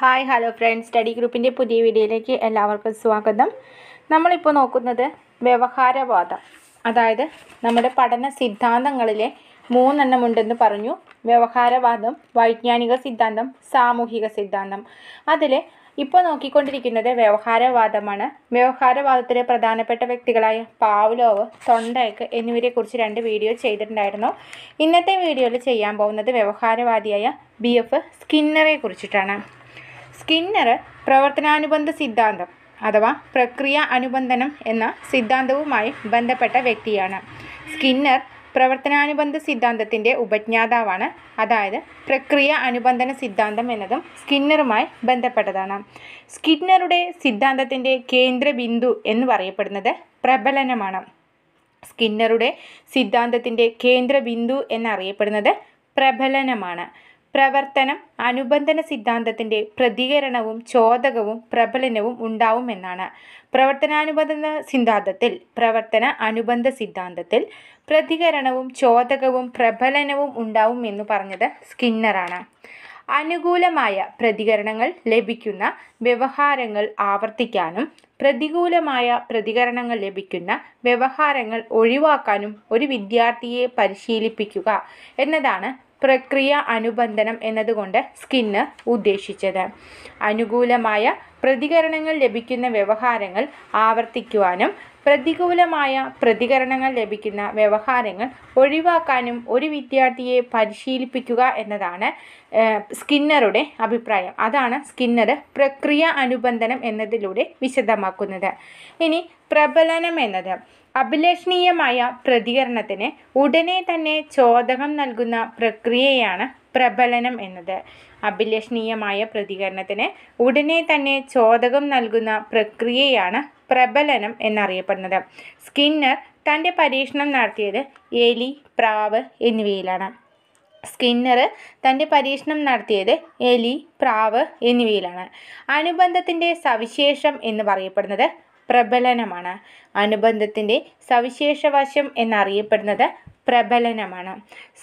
Hi hello friends study ഗ്രൂപ്പിന്റെ പുതിയ വീഡിയോയിലേക്ക് എല്ലാവർക്കും സ്വാഗതം. നമ്മളിപ്പോൾ നോക്കുന്നത് വ്യവഹാരവാദം. അതായത് നമ്മുടെ പഠന സിദ്ധാന്തങ്ങളിലെ മൂന്നെണ്ണം ഉണ്ടെന്ന് പറഞ്ഞു. വ്യവഹാരവാദം വൈജ്ഞാനിക സിദ്ധാന്തം സാമൂഹിക സിദ്ധാന്തം. അതിൽ ഇപ്പോൾ നോക്കിക്കൊണ്ടിരിക്കുന്നത് വ്യവഹാരവാദമാണ്. വ്യവഹാരവാദത്തിലെ പ്രധാനപ്പെട്ട വ്യക്തികളായ പാവ്ലോവ് തൊണ്ടയക്ക് എന്നിവരെക്കുറിച്ച് രണ്ട് വീഡിയോ ചെയ്തിട്ടുണ്ടായിരുന്നു. ഇന്നത്തെ വീഡിയോയിൽ ചെയ്യാൻ പോകുന്നത് വ്യവഹാരവാദിയായ ബി എഫ് സ്കിന്നറെ കുറിച്ചിട്ടാണ്. സ്കിന്നർ പ്രവർത്തനാനുബന്ധ സിദ്ധാന്തം അഥവാ പ്രക്രിയ അനുബന്ധനം എന്ന സിദ്ധാന്തവുമായി ബന്ധപ്പെട്ട വ്യക്തിയാണ്. സ്കിന്നർ പ്രവർത്തനാനുബന്ധ സിദ്ധാന്തത്തിന്റെ ഉപജ്ഞാതാവാണ്. അതായത് പ്രക്രിയ അനുബന്ധന സിദ്ധാന്തം എന്നതും സ്കിന്നറുമായി ബന്ധപ്പെട്ടതാണ്. സ്കിന്നറുടെ സിദ്ധാന്തത്തിന്റെ കേന്ദ്ര ബിന്ദു എന്ന് പറയപ്പെടുന്നത് പ്രബലനമാണ്. സ്കിന്നറുടെ സിദ്ധാന്തത്തിന്റെ കേന്ദ്ര ബിന്ദു എന്നറിയപ്പെടുന്നത് പ്രബലനമാണ്. പ്രവർത്തനം അനുബന്ധന സിദ്ധാന്തത്തിന്റെ പ്രതികരണവും ചോദകവും പ്രബലനവും ഉണ്ടാവുമെന്നാണ്. പ്രവർത്തനാനുബന്ധ സിദ്ധാന്തത്തിൽ പ്രവർത്തന അനുബന്ധ സിദ്ധാന്തത്തിൽ പ്രതികരണവും ചോദകവും പ്രബലനവും ഉണ്ടാവും എന്ന് പറഞ്ഞത് സ്കിന്നറാണ്. അനുകൂലമായ പ്രതികരണങ്ങൾ ലഭിക്കുന്ന വ്യവഹാരങ്ങൾ ആവർത്തിക്കാനും പ്രതികൂലമായ പ്രതികരണങ്ങൾ ലഭിക്കുന്ന വ്യവഹാരങ്ങൾ ഒഴിവാക്കാനും ഒരു വിദ്യാർത്ഥിയെ പരിശീലിപ്പിക്കുക എന്നതാണ് പ്രക്രിയ അനുബന്ധനം എന്നതുകൊണ്ട് സ്കിന്ന് ഉദ്ദേശിച്ചത്. അനുകൂലമായ പ്രതികരണങ്ങൾ ലഭിക്കുന്ന വ്യവഹാരങ്ങൾ ആവർത്തിക്കുവാനും പ്രതികൂലമായ പ്രതികരണങ്ങൾ ലഭിക്കുന്ന വ്യവഹാരങ്ങൾ ഒഴിവാക്കാനും ഒരു വിദ്യാർത്ഥിയെ പരിശീലിപ്പിക്കുക എന്നതാണ് സ്കിന്നറുടെ അഭിപ്രായം. അതാണ് സ്കിന്നർ പ്രക്രിയ അനുബന്ധനം എന്നതിലൂടെ വിശദമാക്കുന്നത്. ഇനി പ്രബലനം എന്നത്. അഭിലഷണീയമായ പ്രതികരണത്തിന് ഉടനെ തന്നെ ചോദകം നൽകുന്ന പ്രക്രിയയാണ് പ്രബലനം എന്നത്. അഭിലഷണീയമായ പ്രതികരണത്തിന് ഉടനെ തന്നെ ചോദകം നൽകുന്ന പ്രക്രിയയാണ് പ്രബലനം എന്നറിയപ്പെടുന്നത്. സ്കിന്നർ തന്റെ പരീക്ഷണം നടത്തിയത് എലി പ്രാവ് എന്നിവയിലാണ്. സ്കിന്നർ തന്റെ പരീക്ഷണം നടത്തിയത് എലി പ്രാവ് എന്നിവയിലാണ്. അനുബന്ധത്തിന്റെ സവിശേഷം എന്ന് പറയപ്പെടുന്നത് പ്രബലനമാണ്. അനുബന്ധത്തിന്റെ സവിശേഷവശം എന്നറിയപ്പെടുന്നത് പ്രബലനമാണ്.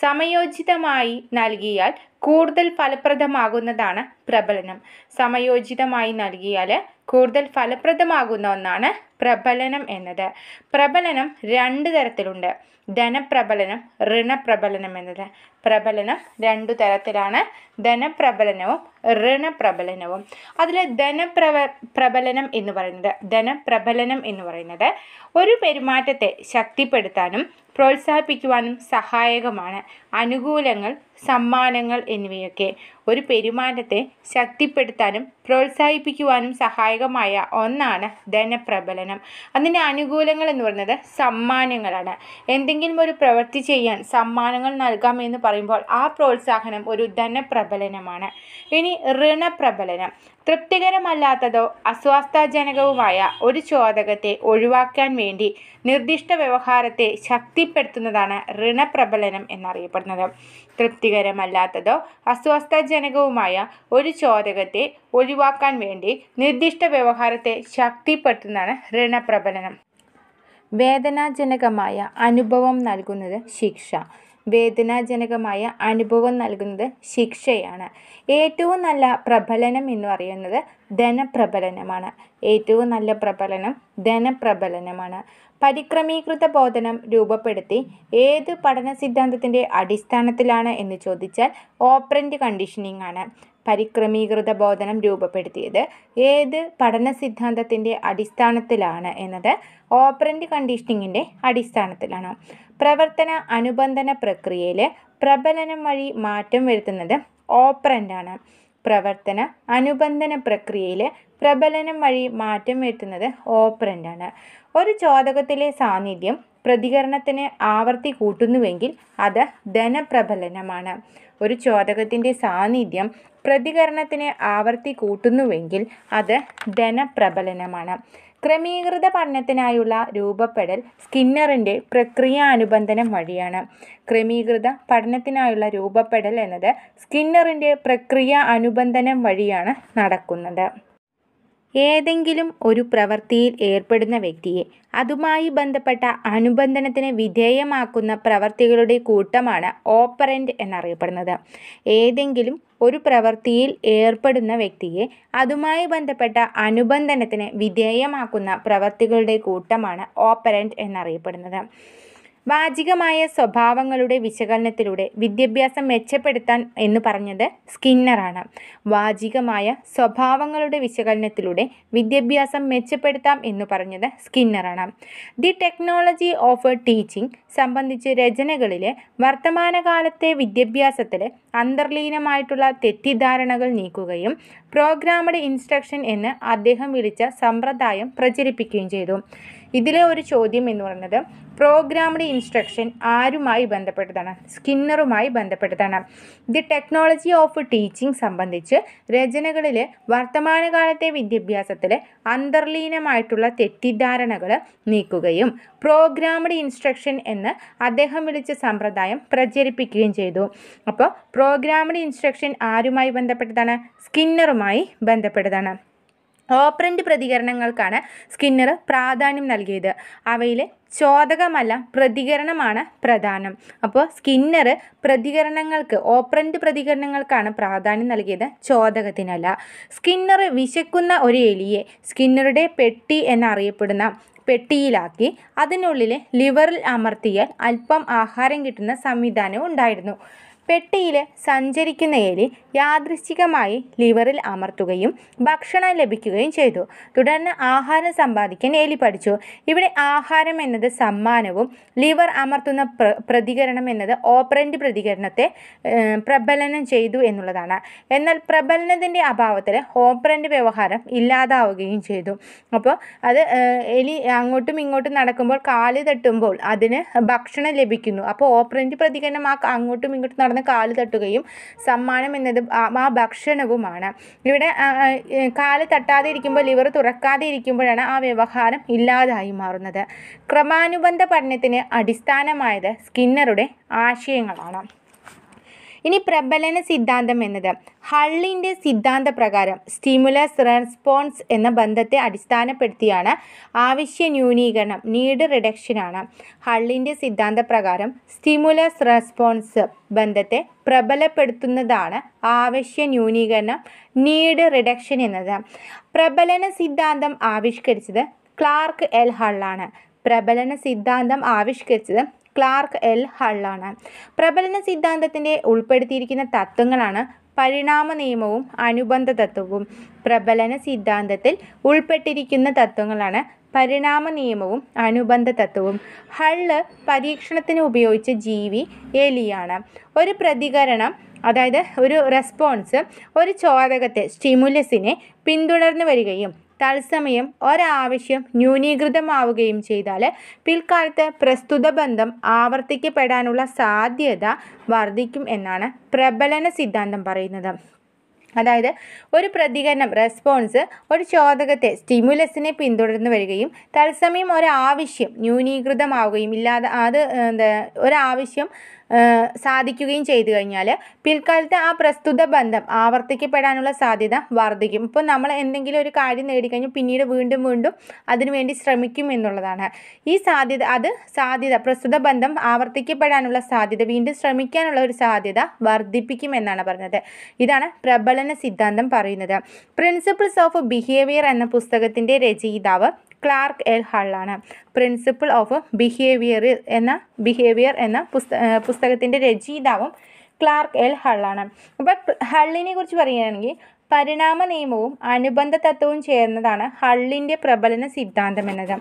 സമയോചിതമായി നൽകിയാൽ കൂടുതൽ ഫലപ്രദമാകുന്നതാണ് പ്രബലനം. സമയോചിതമായി നൽകിയാൽ കൂടുതൽ ഫലപ്രദമാകുന്ന ഒന്നാണ് പ്രബലനം എന്നത്. പ്രബലനം രണ്ട് തരത്തിലുണ്ട്. ധനപ്രബലനം ഋണപ്രബലനം എന്നത്. പ്രബലനം രണ്ടു തരത്തിലാണ്. ധനപ്രബലനവും ഋണപ്രബലനവും. അതിൽ ധനപ്രബ പ്രബലനം എന്ന് പറയുന്നത് ധനപ്രബലനം എന്ന് പറയുന്നത് ഒരു പെരുമാറ്റത്തെ ശക്തിപ്പെടുത്താനും പ്രോത്സാഹിപ്പിക്കുവാനും സഹായകമാണ്. അനുകൂലങ്ങൾ സമ്മാനങ്ങൾ എന്നിവയൊക്കെ. ഒരു പെരുമാറ്റത്തെ ശക്തിപ്പെടുത്താനും പ്രോത്സാഹിപ്പിക്കുവാനും സഹായകമായ ഒന്നാണ് ധനപ്രബലനം. അതിന്റെ അനുകൂലങ്ങൾ എന്ന് പറയുന്നത് സമ്മാനങ്ങളാണ്. എന്തെങ്കിലും ഒരു പ്രവൃത്തി ചെയ്യാൻ സമ്മാനങ്ങൾ നൽകാം എന്ന് പറയുമ്പോൾ ആ പ്രോത്സാഹനം ഒരു ധനപ്രബലനമാണ്. ഇനി ഋണപ്രബലനം. തൃപ്തികരമല്ലാത്തതോ അസ്വാസ്ഥാജനകവുമായ ഒരു ചോദകത്തെ ഒഴിവാക്കാൻ വേണ്ടി നിർദ്ദിഷ്ട വ്യവഹാരത്തെ ശക്തിപ്പെടുത്തുന്നതാണ് ഋണപ്രബലനം എന്നറിയപ്പെടുന്നത്. തൃപ്തികരമല്ലാത്തതോ അസ്വസ്ഥജനകവുമായ ഒരു ചോദകത്തെ ഒഴിവാക്കാൻ വേണ്ടി നിർദ്ദിഷ്ട വ്യവഹാരത്തെ ശക്തിപ്പെടുത്തുന്നതാണ് ഋണപ്രബലനം. വേദനാജനകമായ അനുഭവം നൽകുന്നത് ശിക്ഷ. വേദനാജനകമായ അനുഭവം നൽകുന്നത് ശിക്ഷയാണ്. ഏറ്റവും നല്ല പ്രബലനം എന്ന് പറയുന്നത് ധനപ്രബലനമാണ്. ഏറ്റവും നല്ല പ്രബലനം ധനപ്രബലനമാണ്. പരിക്രമീകൃത ബോധനം രൂപപ്പെടുത്തി ഏത് പഠന സിദ്ധാന്തത്തിന്റെ അടിസ്ഥാനത്തിലാണ് എന്ന് ചോദിച്ചാൽ ഓപ്പറന്റ് കണ്ടീഷനിങ് ആണ്. പരിക്രമീകൃത ബോധനം രൂപപ്പെടുത്തിയത്. ഏത് പഠന സിദ്ധാന്തത്തിന്റെ അടിസ്ഥാനത്തിലാണ് എന്നത് ഓപ്പറന്റ് കണ്ടീഷനിങ്ങിന്റെ അടിസ്ഥാനത്തിലാണ്. പ്രവർത്തന അനുബന്ധന പ്രക്രിയയിൽ പ്രബലനം വഴി മാറ്റം വരുത്തുന്നത് ഓപ്പറന്റാണ് പ്രവർത്തന അനുബന്ധന പ്രക്രിയയിൽ പ്രബലനം വഴി മാറ്റം വരുത്തുന്നത് ഓപ്പറന്റാണ് ഒരു ചോദകത്തിലെ സാന്നിധ്യം പ്രതികരണത്തിന് ആവർത്തി കൂട്ടുന്നുവെങ്കിൽ അത് ധനപ്രബലനമാണ്. ഒരു ചോദകത്തിന്റെ സാന്നിധ്യം പ്രതികരണത്തിന് ആവർത്തി കൂട്ടുന്നുവെങ്കിൽ അത് ധനപ്രബലനമാണ്. ക്രമീകൃത പഠനത്തിനായുള്ള രൂപപ്പെടൽ സ്കിന്നറിന്റെ പ്രക്രിയ അനുബന്ധനം വഴിയാണ്. ക്രമീകൃത പഠനത്തിനായുള്ള രൂപപ്പെടൽ എന്നത് സ്കിന്നറിന്റെ പ്രക്രിയ അനുബന്ധനം വഴിയാണ് നടക്കുന്നത്. ഏതെങ്കിലും ഒരു പ്രവൃത്തിയിൽ ഏർപ്പെടുന്ന വ്യക്തിയെ അതുമായി ബന്ധപ്പെട്ട അനുബന്ധനത്തിന് വിധേയമാക്കുന്ന പ്രവർത്തികളുടെ കൂട്ടമാണ് ഓപ്പറന്റ് എന്നറിയപ്പെടുന്നത്. ഏതെങ്കിലും ഒരു പ്രവൃത്തിയിൽ ഏർപ്പെടുന്ന വ്യക്തിയെ അതുമായി ബന്ധപ്പെട്ട അനുബന്ധനത്തിന് വിധേയമാക്കുന്ന പ്രവർത്തികളുടെ കൂട്ടമാണ് ഓപ്പറന്റ് എന്നറിയപ്പെടുന്നത്. വാചികമായ സ്വഭാവങ്ങളുടെ വിശകലനത്തിലൂടെ വിദ്യാഭ്യാസം മെച്ചപ്പെടുത്താൻ എന്ന് പറഞ്ഞത് സ്കിന്നറാണ്. വാചികമായ സ്വഭാവങ്ങളുടെ വിശകലനത്തിലൂടെ വിദ്യാഭ്യാസം മെച്ചപ്പെടുത്താം എന്ന് പറഞ്ഞത് സ്കിന്നറാണ്. ദി ടെക്നോളജി ഓഫ് ടീച്ചിങ് സംബന്ധിച്ച് രചനകളിലെ വർത്തമാനകാലത്തെ വിദ്യാഭ്യാസത്തിൽ അന്തർലീനമായിട്ടുള്ള തെറ്റിദ്ധാരണകൾ നീക്കുകയും പ്രോഗ്രാമഡ് ഇൻസ്ട്രക്ഷൻ എന്ന് അദ്ദേഹം വിളിച്ച സമ്പ്രദായം പ്രചരിപ്പിക്കുകയും ചെയ്തു. ഇതിലെ ഒരു ചോദ്യം എന്ന് പറയുന്നത് പ്രോഗ്രാംഡ് ഇൻസ്ട്രക്ഷൻ ആരുമായി ബന്ധപ്പെട്ടതാണ്? സ്കിന്നറുമായി ബന്ധപ്പെട്ടതാണ്. ദി ടെക്നോളജി ഓഫ് ടീച്ചിങ് സംബന്ധിച്ച് രചനകളിൽ വർത്തമാനകാലത്തെ വിദ്യാഭ്യാസത്തിൽ അന്തർലീനമായിട്ടുള്ള തെറ്റിദ്ധാരണകൾ നീക്കുകയും പ്രോഗ്രാംഡ് ഇൻസ്ട്രക്ഷൻ എന്ന് അദ്ദേഹം വിളിച്ച സമ്പ്രദായം പ്രചരിപ്പിക്കുകയും ചെയ്തു. അപ്പോൾ പ്രോഗ്രാംഡ് ഇൻസ്ട്രക്ഷൻ ആരുമായി ബന്ധപ്പെട്ടതാണ്? സ്കിന്നറുമായി ബന്ധപ്പെട്ടതാണ്. ഓപ്പറന്റ് പ്രതികരണങ്ങൾക്കാണ് സ്കിന്നർ പ്രാധാന്യം നൽകിയത്. അവയിൽ ചോദകമല്ല പ്രതികരണമാണ് പ്രധാനം. അപ്പോൾ സ്കിന്നർ പ്രതികരണങ്ങൾക്ക് ഓപ്പറന്റ് പ്രതികരണങ്ങൾക്കാണ് പ്രാധാന്യം നൽകിയത് ചോദകത്തിനല്ല. സ്കിന്നർ വിശക്കുന്ന ഒരു എലിയെ സ്കിന്നറുടെ പെട്ടി എന്നറിയപ്പെടുന്ന പെട്ടിയിലാക്കി അതിനുള്ളിൽ ലിവറിൽ അമർത്തിയാൽ അല്പം ആഹാരം കിട്ടുന്ന സംവിധാനം ഉണ്ടായിരുന്നു. പെട്ടിയിൽ സഞ്ചരിക്കുന്ന എലി യാദൃശ്ചികമായി ലിവറിൽ അമർത്തുകയും ഭക്ഷണം ലഭിക്കുകയും ചെയ്തു. തുടർന്ന് ആഹാരം സമ്പാദിക്കാൻ എലി പഠിച്ചു. ഇവിടെ ആഹാരം എന്നത് സമ്മാനവും ലിവർ അമർത്തുന്ന പ്ര പ്രതികരണം എന്നത് ഓപ്പറന്റ് പ്രതികരണത്തെ പ്രബലനം ചെയ്തു എന്നുള്ളതാണ്. എന്നാൽ പ്രബലനത്തിന്റെ അഭാവത്തിൽ ഓപ്പറന്റ് വ്യവഹാരം ഇല്ലാതാവുകയും ചെയ്തു. അപ്പോൾ അത് എലി അങ്ങോട്ടും ഇങ്ങോട്ടും നടക്കുമ്പോൾ കാൽ തട്ടുമ്പോൾ അതിന് ഭക്ഷണം ലഭിക്കുന്നു. അപ്പോൾ ഓപ്പറന്റ് പ്രതികരണം ആ അങ്ങോട്ടും ഇങ്ങോട്ടും കാൽ തട്ടുകയും സമ്മാനം എന്നത് ആ- ഭക്ഷണവുമാണ്. ഇവിടെ കാൽ തട്ടാതെ ഇരിക്കുമ്പോൾ ലിവർ തുറക്കാതെ ഇരിക്കുമ്പോഴാണ് ആ വ്യവഹാരം ഇല്ലാതായി മാറുന്നത്. ക്രമാനുബന്ധ പഠനത്തിന് അടിസ്ഥാനമായത് സ്കിന്നറുടെ ആശയങ്ങളാണ്. ഇനി പ്രബലന സിദ്ധാന്തം എന്നത്. ഹള്ളിന്റെ സിദ്ധാന്ത പ്രകാരം സ്റ്റിമുലസ് റെസ്പോൺസ് എന്ന ബന്ധത്തെ അടിസ്ഥാനപ്പെടുത്തിയാണ് ആവശ്യ ന്യൂനീകരണം നീഡ് റിഡക്ഷനാണ്. ഹള്ളിന്റെ സിദ്ധാന്ത പ്രകാരം സ്റ്റിമുലസ് റെസ്പോൺസ് ബന്ധത്തെ പ്രബലപ്പെടുത്തുന്നതാണ് ആവശ്യ ന്യൂനീകരണം നീഡ് റിഡക്ഷൻ എന്നത്. പ്രബലന സിദ്ധാന്തം ആവിഷ്കരിച്ചത് ക്ലാർക്ക് എൽ ഹള്ളാണ്. പ്രബലന സിദ്ധാന്തം ആവിഷ്കരിച്ചത് ക്ലാർക്ക് എൽ ഹള്ളാണ്. പ്രബലന സിദ്ധാന്തത്തിന്റെ ഉൾപ്പെടുത്തിയിരിക്കുന്ന തത്വങ്ങളാണ് പരിണാമ നിയമവും അനുബന്ധ തത്വവും പ്രബലന സിദ്ധാന്തത്തിൽ ഉൾപ്പെട്ടിരിക്കുന്ന തത്വങ്ങളാണ് പരിണാമ നിയമവും അനുബന്ധ തത്വവും ഹള്ള് പരീക്ഷണത്തിന് ഉപയോഗിച്ച ജീവി എലിയാണ്. ഒരു പ്രതികരണം അതായത് ഒരു റെസ്പോൺസ് ഒരു ചോദകത്തെ സ്റ്റിമുലസിനെ പിന്തുടർന്ന് വരികയും തത്സമയം ഒരാവശ്യം ന്യൂനീകൃതമാവുകയും ചെയ്താൽ പിൽക്കാലത്ത് പ്രസ്തുത ബന്ധം ആവർത്തിക്കപ്പെടാനുള്ള സാധ്യത വർദ്ധിക്കും എന്നാണ് പ്രബലന സിദ്ധാന്തം പറയുന്നത്. അതായത് ഒരു പ്രതികരണം റെസ്പോൺസ് ഒരു ചോദകത്തെ സ്റ്റിമുലസിനെ പിന്തുടർന്ന് വരികയും തത്സമയം ഒരാവശ്യം ന്യൂനീകൃതമാവുകയും ഇല്ലാതെ അത് എന്താ ഒരാവശ്യം സാധിക്കുകയും ചെയ്തു കഴിഞ്ഞാൽ പിൽക്കാലത്ത് ആ പ്രസ്തുത ബന്ധം ആവർത്തിക്കപ്പെടാനുള്ള സാധ്യത വർദ്ധിക്കും. ഇപ്പോൾ നമ്മൾ എന്തെങ്കിലും ഒരു കാര്യം നേടിക്കഴിഞ്ഞാൽ പിന്നീട് വീണ്ടും വീണ്ടും അതിനുവേണ്ടി ശ്രമിക്കും എന്നുള്ളതാണ്. ഈ സാധ്യത അത് സാധ്യത പ്രസ്തുത ബന്ധം ആവർത്തിക്കപ്പെടാനുള്ള സാധ്യത വീണ്ടും ശ്രമിക്കാനുള്ള ഒരു സാധ്യത വർദ്ധിപ്പിക്കും എന്നാണ് പറഞ്ഞത്. ഇതാണ് പ്രബലന സിദ്ധാന്തം പറയുന്നത്. പ്രിൻസിപ്പിൾസ് ഓഫ് ബിഹേവിയർ എന്ന പുസ്തകത്തിന്റെ രചയിതാവ് ക്ലാർക്ക് എൽ ഹള്ളാണ് പ്രിൻസിപ്പിൾ ഓഫ് ബിഹേവിയർ എന്ന ബിഹേവിയർ എന്ന പുസ്ത പുസ്തകത്തിന്റെ രചയിതാവും ക്ലാർക്ക് എൽ ഹള്ളാണ് അപ്പോൾ ഹള്ളിനെ കുറിച്ച് പറയുകയാണെങ്കിൽ പരിണാമ നിയമവും അനുബന്ധ തത്വവും ചേർന്നതാണ് ഹള്ളിന്റെ പ്രബലന സിദ്ധാന്തം എന്നത്.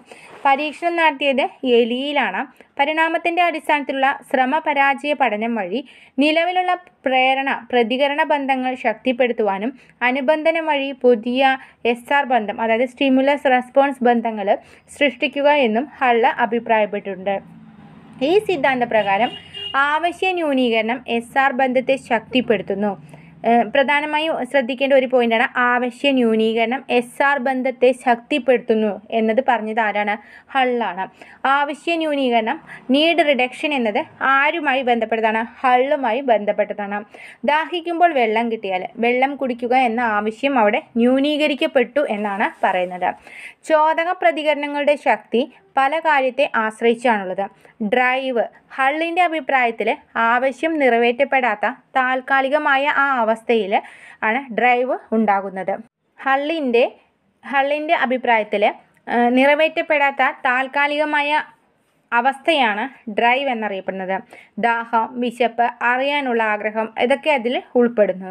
പരീക്ഷണം നടത്തിയത് എലിയിലാണ്. പരിണാമത്തിന്റെ അടിസ്ഥാനത്തിലുള്ള ശ്രമപരാജയ പഠനം വഴി നിലവിലുള്ള പ്രേരണ പ്രതികരണ ബന്ധങ്ങൾ ശക്തിപ്പെടുത്തുവാനും അനുബന്ധനം വഴി പുതിയ എസ് ആർ ബന്ധം അതായത് സ്റ്റിമുലസ് റെസ്പോൺസ് ബന്ധങ്ങൾ സൃഷ്ടിക്കുക എന്നും ഹള്ള അഭിപ്രായപ്പെട്ടിട്ടുണ്ട്. ഈ സിദ്ധാന്തപ്രകാരം ആവശ്യ ന്യൂനീകരണം എസ് ആർ ബന്ധത്തെ ശക്തിപ്പെടുത്തുന്നു. പ്രധാനമായും ശ്രദ്ധിക്കേണ്ട ഒരു പോയിന്റാണ് ആവശ്യ ന്യൂനീകരണം. എസ് ആർ ബന്ധത്തെ ശക്തിപ്പെടുത്തുന്നു എന്നത് പറഞ്ഞത് ആരാണ്? ഹള്ളാണ്. ആവശ്യ ന്യൂനീകരണം നീഡ് റിഡക്ഷൻ എന്നത് ആരുമായി ബന്ധപ്പെട്ടതാണ്? ഹള്ളുമായി ബന്ധപ്പെട്ടതാണ്. ദാഹിക്കുമ്പോൾ വെള്ളം കിട്ടിയാൽ വെള്ളം കുടിക്കുക എന്ന ആവശ്യം അവിടെ ന്യൂനീകരിക്കപ്പെട്ടു എന്നാണ് പറയുന്നത്. ചോദക പ്രതികരണങ്ങളുടെ ശക്തി പല കാര്യത്തെ ആശ്രയിച്ചാണുള്ളത്. ഡ്രൈവ് ഹള്ളിന്റെ അഭിപ്രായത്തിൽ ആവശ്യം നിറവേറ്റപ്പെടാത്ത താൽക്കാലികമായ ആ അവസ്ഥയിൽ ആണ് ഡ്രൈവ് ഉണ്ടാകുന്നത്. ഹള്ളിന്റെ ഹള്ളിന്റെ അഭിപ്രായത്തിൽ നിറവേറ്റപ്പെടാത്ത താൽക്കാലികമായ അവസ്ഥയാണ് ഡ്രൈവ് എന്നറിയപ്പെടുന്നത്. ദാഹം വിശപ്പ് അറിയാനുള്ള ആഗ്രഹം ഇതൊക്കെ അതിൽ ഉൾപ്പെടുന്നു.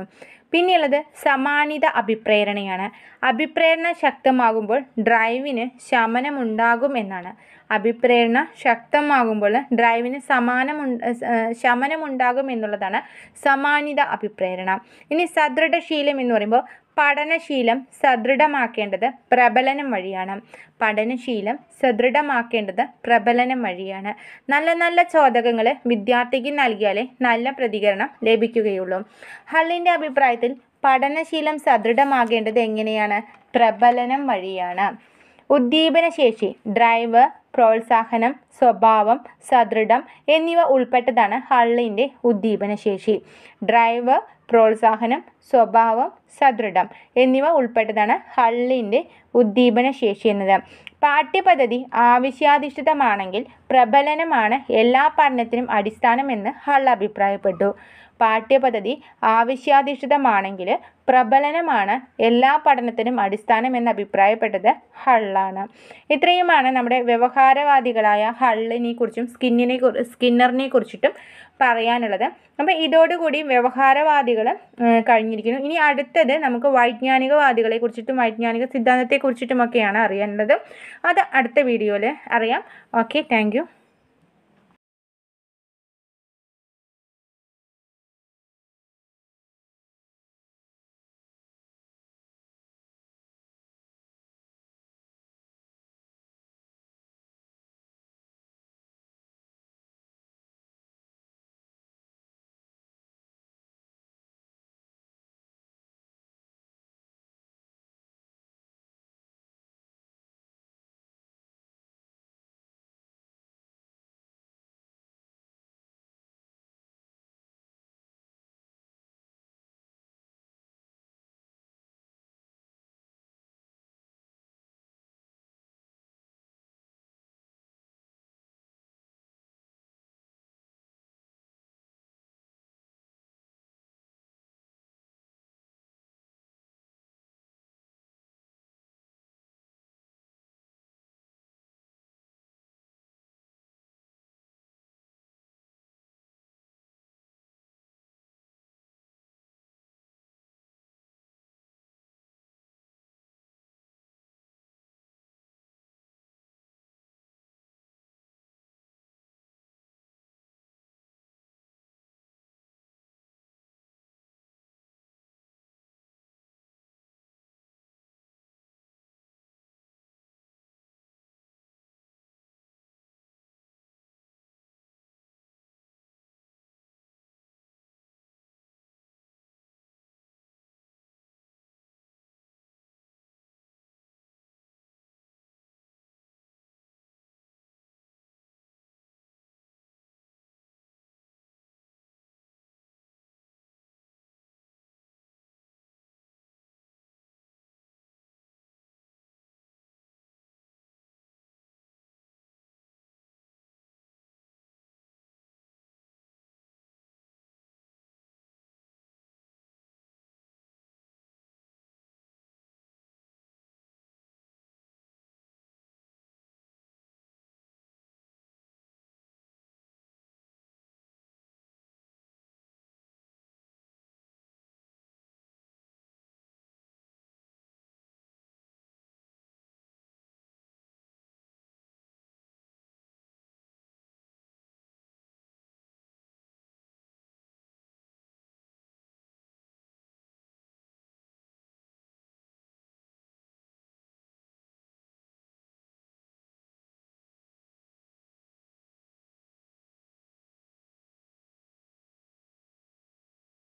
പിന്നെയുള്ളത് സമാനിത അഭിപ്രേരണയാണ്. അഭിപ്രേരണ ശക്തമാകുമ്പോൾ ഡ്രൈവിന് ശമനമുണ്ടാകും എന്നാണ്. അഭിപ്രേരണ ശക്തമാകുമ്പോൾ ഡ്രൈവിന് സമാനമു ശമനമുണ്ടാകും എന്നുള്ളതാണ് സമാനിത അഭിപ്രേരണ. ഇനി സദൃഢശീലം എന്ന് പറയുമ്പോൾ പഠനശീലം സദൃഢമാക്കേണ്ടത് പ്രബലനം വഴിയാണ്. പഠനശീലം സദൃഢമാക്കേണ്ടത് പ്രബലനം വഴിയാണ്. നല്ല നല്ല ചോദകങ്ങൾ വിദ്യാർത്ഥിക്ക് നൽകിയാലേ നല്ല പ്രതികരണം ലഭിക്കുകയുള്ളൂ. ഹള്ളിന്റെ അഭിപ്രായത്തിൽ പഠനശീലം സദൃഢമാകേണ്ടത് എങ്ങനെയാണ്? പ്രബലനം വഴിയാണ്. ഉദ്ദീപനശേഷി ഡ്രൈവ് പ്രോത്സാഹനം സ്വഭാവം സദൃഢം എന്നിവ ഉൾപ്പെട്ടതാണ് ഹള്ളിന്റെ ഉദ്ദീപനശേഷി. ഡ്രൈവ് പ്രോത്സാഹനം സ്വഭാവം സദൃഢം എന്നിവ ഉൾപ്പെട്ടതാണ് ഹള്ളിന്റെ ഉദ്ദീപനശേഷി എന്നത്. പാഠ്യപദ്ധതി ആവശ്യാധിഷ്ഠിതമാണെങ്കിൽ പ്രബലനമാണ് എല്ലാ പഠനത്തിനും അടിസ്ഥാനമെന്ന് ഹൾ അഭിപ്രായപ്പെട്ടു. പാഠ്യപദ്ധതി ആവശ്യാധിഷ്ഠിതമാണെങ്കിൽ പ്രബലനമാണ് എല്ലാ പഠനത്തിനും അടിസ്ഥാനം എന്ന് അഭിപ്രായപ്പെട്ടത് ഹള്ളാണ്. ഇത്രയുമാണ് നമ്മുടെ വ്യവഹാരവാദികളായ ഹള്ളിനെ കുറിച്ചും സ്കിന്നിനെ സ്കിന്നറിനെ കുറിച്ചിട്ടും പറയാനുള്ളത്. അപ്പോൾ ഇതോടുകൂടി വ്യവഹാരവാദികൾ കഴിഞ്ഞിരിക്കുന്നു. ഇനി അടുത്തത് നമുക്ക് വൈജ്ഞാനികവാദികളെ കുറിച്ചിട്ടും വൈജ്ഞാനിക സിദ്ധാന്തത്തെ കുറിച്ചിട്ടുമൊക്കെയാണ് അറിയേണ്ടത് അത് അടുത്ത വീഡിയോയിൽ അറിയാം. Okay thank